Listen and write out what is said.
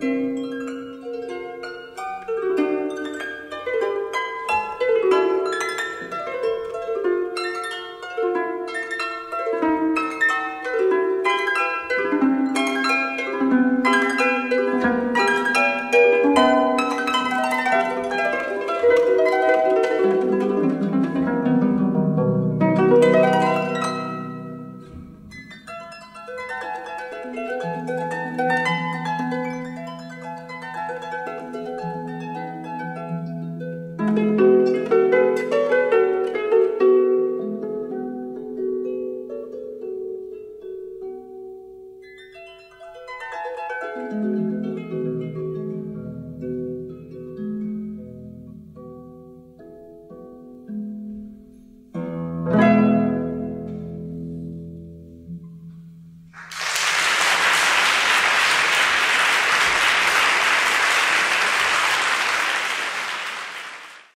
Música